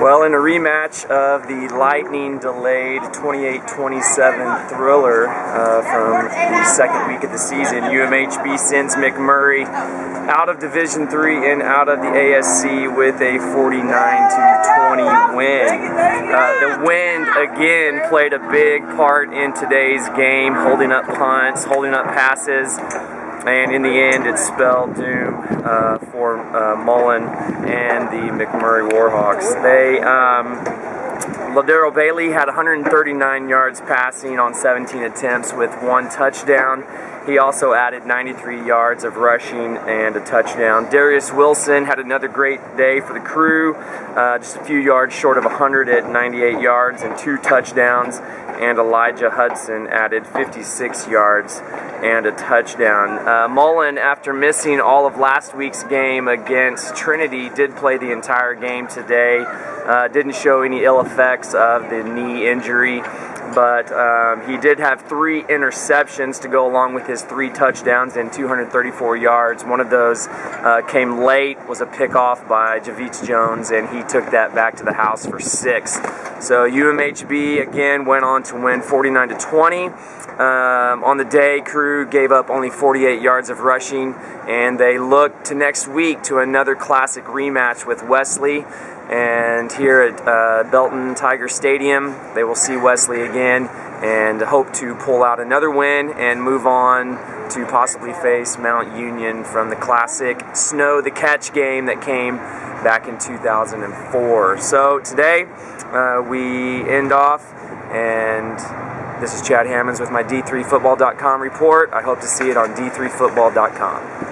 Well, in a rematch of the lightning delayed 28-27 thriller uh, from the second week of the season, UMHB sends McMurry out of Division Three and out of the ASC with a 49 20 win. Uh, the wind again played a big part in today's game, holding up punts, holding up passes and in the end it spelled doom uh, for uh, Mullen and the McMurry Warhawks. They um, Ladero Bailey had 139 yards passing on 17 attempts with one touchdown. He also added 93 yards of rushing and a touchdown. Darius Wilson had another great day for the Cru, uh, just a few yards short of 100 at 98 yards and two touchdowns. And Elijah Hudson added 56 yards and a touchdown. Uh, Mullen, after missing all of last week's game against Trinity, did play the entire game today. Uh, didn't show any ill effects of the knee injury but um, he did have three interceptions to go along with his three touchdowns and 234 yards. One of those uh, came late, was a pickoff by Javits Jones, and he took that back to the house for six. So UMHB again went on to win 49 to 20. Um, on the day, Cru gave up only 48 yards of rushing, and they look to next week to another classic rematch with Wesley. And here at uh, Belton Tiger Stadium, they will see Wesley again and hope to pull out another win and move on to possibly face Mount Union from the classic Snow the Catch game that came back in 2004. So today uh, we end off, and this is Chad Hammonds with my D3Football.com report. I hope to see it on D3Football.com.